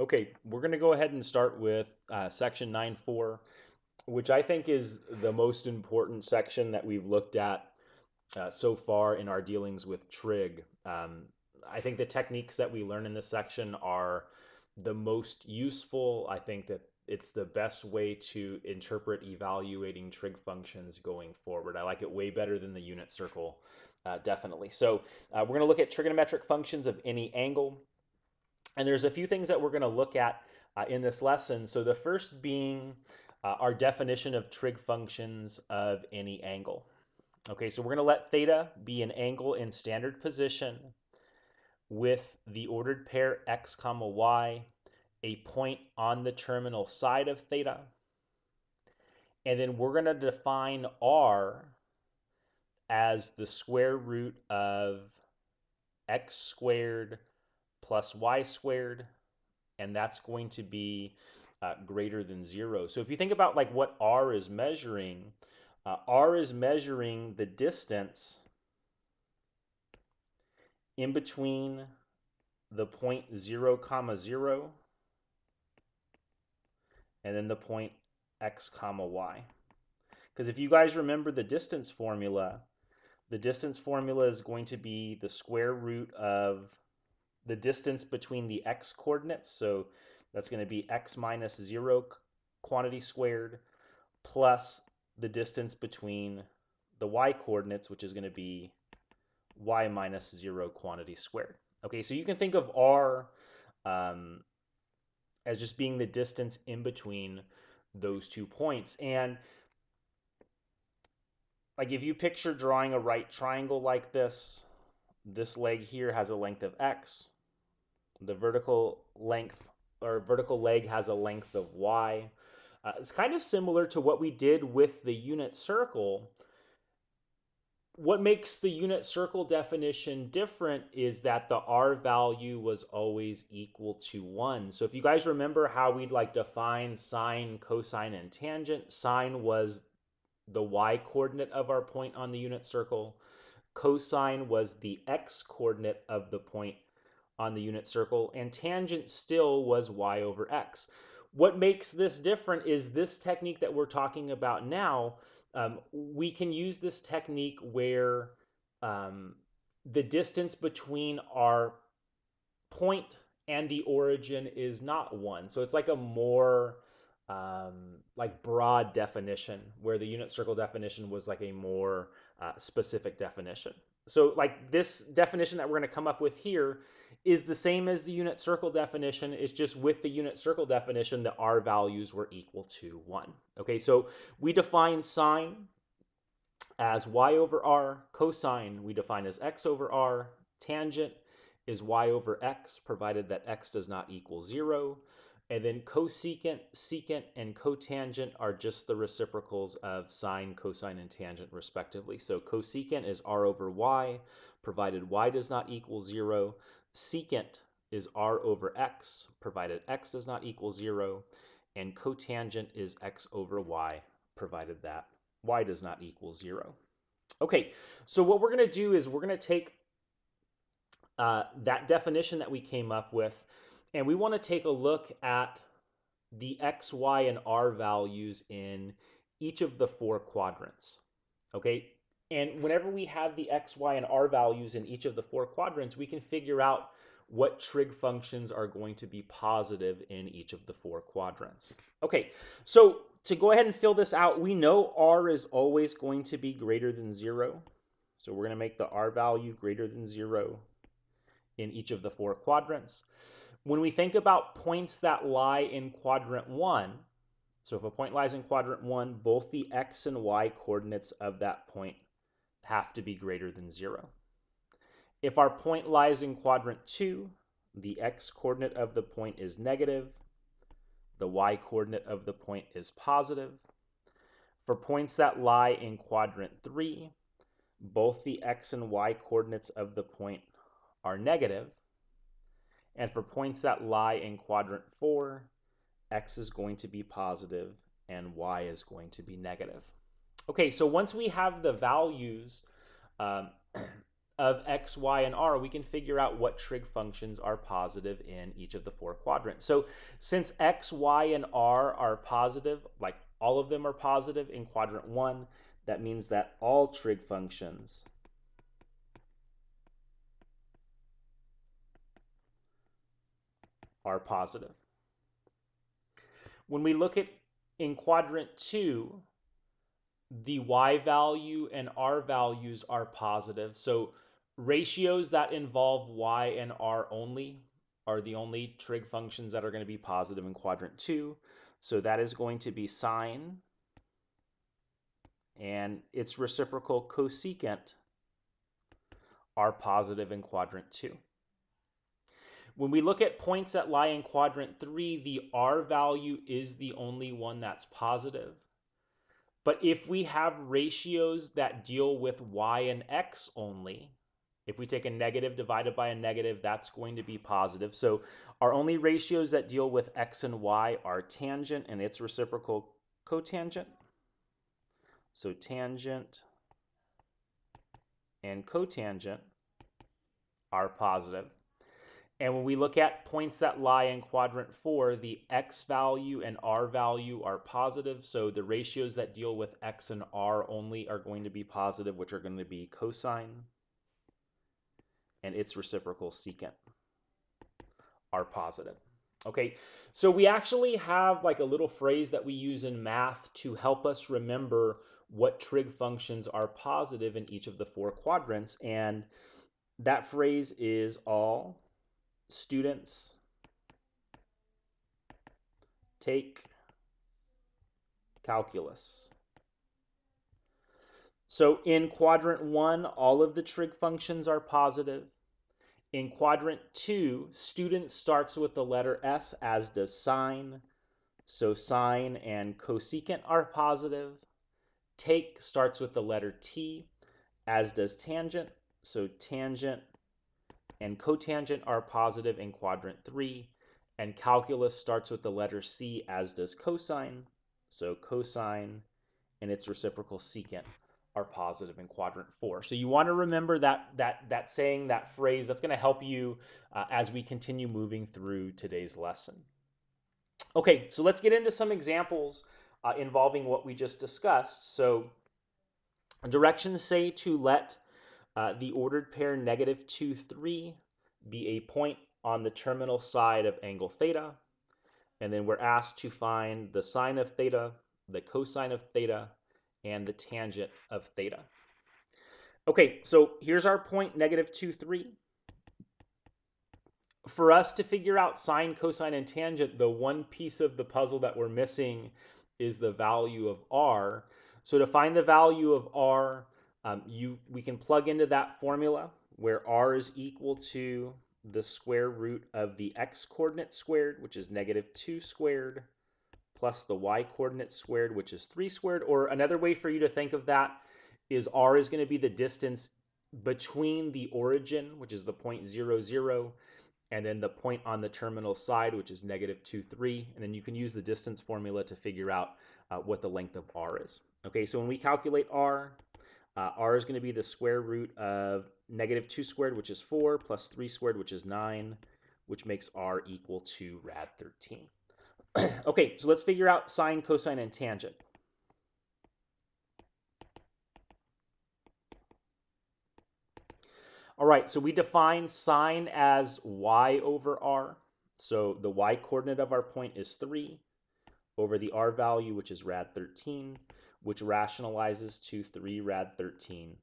Okay, we're going to go ahead and start with uh, section 9.4, which I think is the most important section that we've looked at uh, so far in our dealings with trig. Um, I think the techniques that we learn in this section are the most useful. I think that it's the best way to interpret evaluating trig functions going forward. I like it way better than the unit circle, uh, definitely. So uh, we're going to look at trigonometric functions of any angle. And there's a few things that we're going to look at uh, in this lesson. So the first being uh, our definition of trig functions of any angle. Okay, so we're going to let theta be an angle in standard position with the ordered pair x comma y, a point on the terminal side of theta. And then we're going to define r as the square root of x squared plus y squared, and that's going to be uh, greater than zero. So if you think about like what r is measuring, uh, r is measuring the distance in between the point 0 comma 0 and then the point x comma y. Because if you guys remember the distance formula, the distance formula is going to be the square root of the distance between the x coordinates. So that's going to be x minus 0 quantity squared plus the distance between the y coordinates, which is going to be y minus 0 quantity squared. Okay, so you can think of r um, as just being the distance in between those two points. And like if you picture drawing a right triangle like this, this leg here has a length of x, the vertical length or vertical leg has a length of y. Uh, it's kind of similar to what we did with the unit circle. What makes the unit circle definition different is that the r value was always equal to 1. So if you guys remember how we'd like define sine, cosine, and tangent, sine was the y coordinate of our point on the unit circle. Cosine was the x coordinate of the point on the unit circle, and tangent still was y over x. What makes this different is this technique that we're talking about now. Um, we can use this technique where um, the distance between our point and the origin is not one. So it's like a more um, like broad definition, where the unit circle definition was like a more uh, specific definition. So like this definition that we're going to come up with here is the same as the unit circle definition. It's just with the unit circle definition that r values were equal to 1. Okay, so we define sine as y over r, cosine we define as x over r, tangent is y over x, provided that x does not equal 0. And then cosecant, secant, and cotangent are just the reciprocals of sine, cosine, and tangent, respectively. So cosecant is r over y, provided y does not equal 0. Secant is r over x, provided x does not equal 0. And cotangent is x over y, provided that y does not equal 0. Okay, so what we're going to do is we're going to take uh, that definition that we came up with and we want to take a look at the x, y, and r values in each of the four quadrants. Okay, and whenever we have the x, y, and r values in each of the four quadrants, we can figure out what trig functions are going to be positive in each of the four quadrants. Okay, so to go ahead and fill this out, we know r is always going to be greater than 0. So we're going to make the r value greater than 0 in each of the four quadrants. When we think about points that lie in quadrant one, so if a point lies in quadrant one, both the x and y coordinates of that point have to be greater than zero. If our point lies in quadrant two, the x coordinate of the point is negative, the y coordinate of the point is positive. For points that lie in quadrant three, both the x and y coordinates of the point are negative, and for points that lie in quadrant 4, x is going to be positive and y is going to be negative. Okay, so once we have the values um, of x, y, and r, we can figure out what trig functions are positive in each of the four quadrants. So since x, y, and r are positive, like all of them are positive in quadrant one, that means that all trig functions are positive. When we look at in quadrant two, the y value and r values are positive. So ratios that involve y and r only are the only trig functions that are going to be positive in quadrant two. So that is going to be sine and its reciprocal cosecant are positive in quadrant two. When we look at points that lie in quadrant three, the R value is the only one that's positive. But if we have ratios that deal with Y and X only, if we take a negative divided by a negative, that's going to be positive. So our only ratios that deal with X and Y are tangent and its reciprocal cotangent. So tangent and cotangent are positive. And when we look at points that lie in quadrant four, the x value and r value are positive. So the ratios that deal with x and r only are going to be positive, which are going to be cosine and its reciprocal secant are positive. Okay, so we actually have like a little phrase that we use in math to help us remember what trig functions are positive in each of the four quadrants. And that phrase is all students take calculus. So in quadrant one, all of the trig functions are positive. In quadrant two, student starts with the letter S, as does sine. So sine and cosecant are positive. Take starts with the letter T, as does tangent. So tangent and cotangent are positive in quadrant three, and calculus starts with the letter C, as does cosine. So cosine and its reciprocal secant are positive in quadrant four. So you want to remember that that that saying, that phrase. That's going to help you uh, as we continue moving through today's lesson. Okay, so let's get into some examples uh, involving what we just discussed. So directions say to let uh, the ordered pair negative 2, 3 be a point on the terminal side of angle theta. And then we're asked to find the sine of theta, the cosine of theta, and the tangent of theta. Okay, so here's our point, negative 2, 3. For us to figure out sine, cosine, and tangent, the one piece of the puzzle that we're missing is the value of r. So to find the value of r, um, you we can plug into that formula where r is equal to the square root of the x coordinate squared, which is negative 2 squared, plus the y coordinate squared, which is 3 squared. Or another way for you to think of that is r is going to be the distance between the origin, which is the point 0, 0, and then the point on the terminal side, which is negative 2, 3. And then you can use the distance formula to figure out uh, what the length of r is. Okay, so when we calculate r, uh, r is going to be the square root of negative 2 squared, which is 4, plus 3 squared, which is 9, which makes r equal to rad 13. okay, so let's figure out sine, cosine, and tangent. All right, so we define sine as y over r. So the y coordinate of our point is 3 over the r value, which is rad 13 which rationalizes to 3 rad 13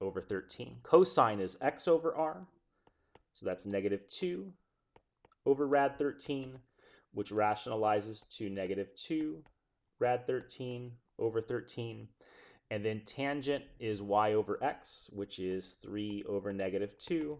over 13. Cosine is x over r, so that's negative 2 over rad 13, which rationalizes to negative 2 rad 13 over 13. And then tangent is y over x, which is 3 over negative 2,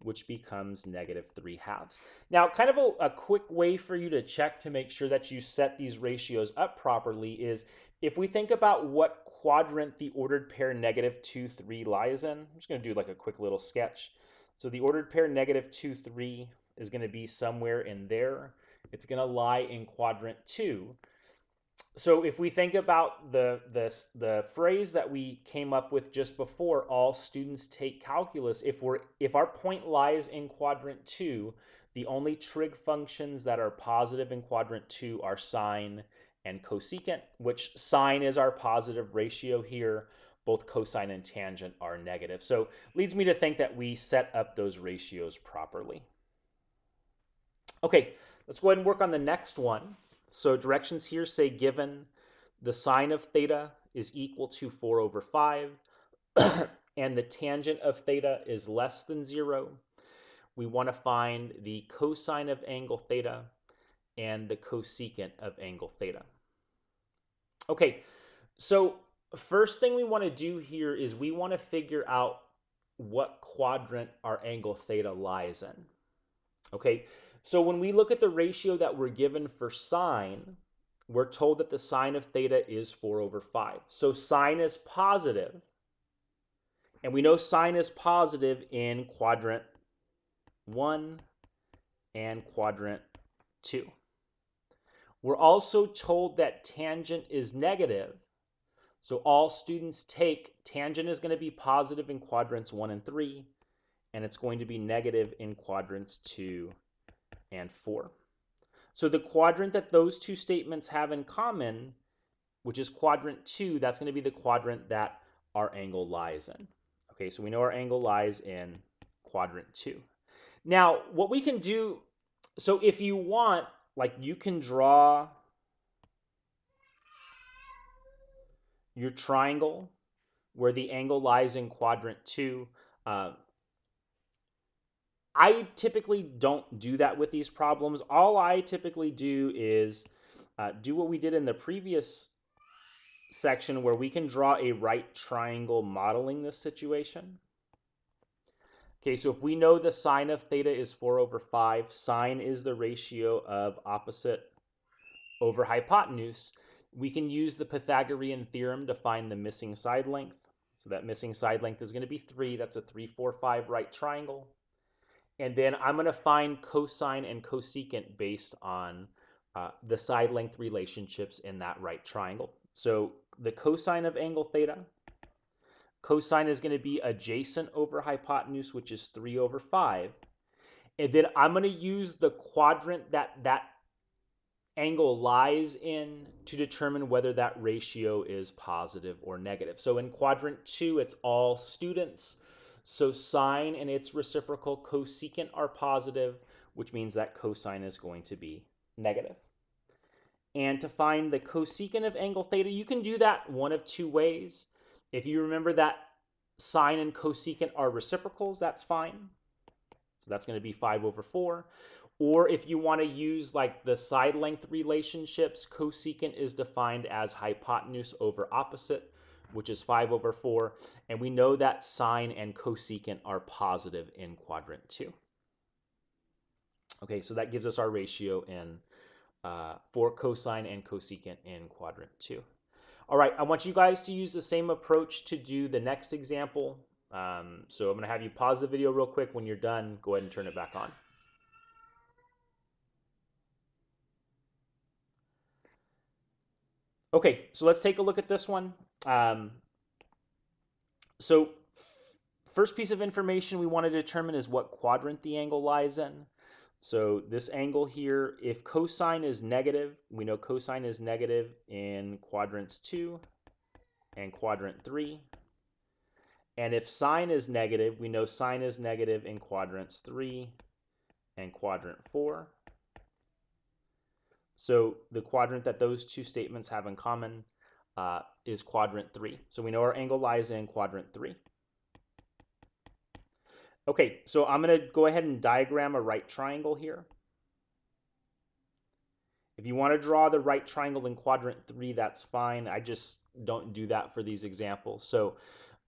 which becomes negative 3 halves. Now, kind of a, a, quick way for you to check to make sure that you set these ratios up properly is if we think about what quadrant the ordered pair negative 2, 3 lies in, I'm just going to do like a quick little sketch. So the ordered pair negative 2, 3 is going to be somewhere in there. It's going to lie in quadrant 2. so if we think about the, the, the phrase that we came up with just before, all students take calculus, if, we're, if our point lies in quadrant two, the only trig functions that are positive in quadrant two are sine and cosecant, which sine is our positive ratio here. Both cosine and tangent are negative. So leads me to think that we set up those ratios properly. Okay, let's go ahead and work on the next one. So directions here say given the sine of theta is equal to 4 over 5 and the tangent of theta is less than 0, we want to find the cosine of angle theta and the cosecant of angle theta. Okay, so first thing we want to do here is we want to figure out what quadrant our angle theta lies in. Okay, so when we look at the ratio that we're given for sine, we're told that the sine of theta is 4 over 5. So sine is positive, and we know sine is positive in quadrant 1 and quadrant 2. We're also told that tangent is negative, so all students take tangent is going to be positive in quadrants 1 and 3, and it's going to be negative in quadrants 2 and 4. So the quadrant that those two statements have in common, which is quadrant 2, that's going to be the quadrant that our angle lies in. Okay, so we know our angle lies in quadrant 2. Now, what we can do, so if you want, like you can draw your triangle where the angle lies in quadrant 2. Uh, I typically don't do that with these problems. All I typically do is uh, do what we did in the previous section where we can draw a right triangle modeling this situation. Okay, so if we know the sine of theta is 4 over 5, sine is the ratio of opposite over hypotenuse, we can use the Pythagorean theorem to find the missing side length. So that missing side length is going to be 3. That's a 3, 4, 5 right triangle. And then I'm going to find cosine and cosecant based on uh, the side length relationships in that right triangle. So the cosine of angle theta, cosine is going to be adjacent over hypotenuse, which is 3 over 5. And then I'm going to use the quadrant that that angle lies in to determine whether that ratio is positive or negative. So in quadrant 2, it's all students. So sine and its reciprocal cosecant are positive, which means that cosine is going to be negative. And to find the cosecant of angle theta, you can do that one of two ways. If you remember that sine and cosecant are reciprocals, that's fine. So that's going to be 5 over 4. Or if you want to use like the side length relationships, cosecant is defined as hypotenuse over opposite which is 5 over 4. And we know that sine and cosecant are positive in quadrant 2. Okay, so that gives us our ratio in uh, for cosine and cosecant in quadrant 2. All right, I want you guys to use the same approach to do the next example. Um, so I'm going to have you pause the video real quick. When you're done, go ahead and turn it back on. Okay, so let's take a look at this one. Um, so first piece of information we want to determine is what quadrant the angle lies in. So this angle here, if cosine is negative, we know cosine is negative in quadrants 2 and quadrant 3. And if sine is negative, we know sine is negative in quadrants 3 and quadrant 4. So the quadrant that those two statements have in common uh, is quadrant 3. So we know our angle lies in quadrant 3. Okay, so I'm going to go ahead and diagram a right triangle here. If you want to draw the right triangle in quadrant 3, that's fine. I just don't do that for these examples. So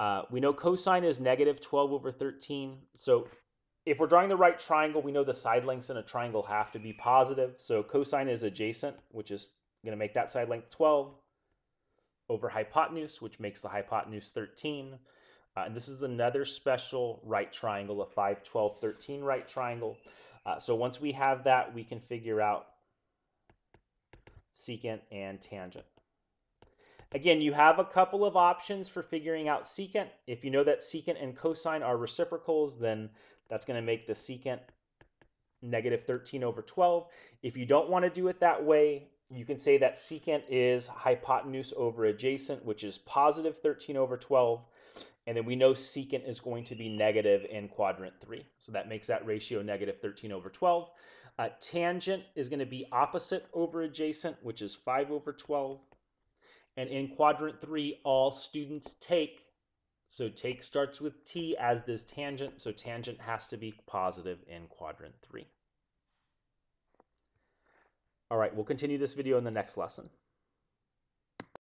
uh, we know cosine is negative 12 over 13. So if we're drawing the right triangle, we know the side lengths in a triangle have to be positive. So cosine is adjacent, which is going to make that side length 12 over hypotenuse, which makes the hypotenuse 13. Uh, and this is another special right triangle, a 5, 12, 13 right triangle. Uh, so once we have that, we can figure out secant, and tangent. Again, you have a couple of options for figuring out secant. If you know that secant and cosine are reciprocals, then that's going to make the secant negative 13 over 12. If you don't want to do it that way, you can say that secant is hypotenuse over adjacent, which is positive 13 over 12. And then we know secant is going to be negative in quadrant 3. So that makes that ratio negative 13 over 12. Uh, tangent is going to be opposite over adjacent, which is 5 over 12. And in quadrant 3, all students take. So take starts with t, as does tangent. So tangent has to be positive in quadrant 3. All right, we'll continue this video in the next lesson.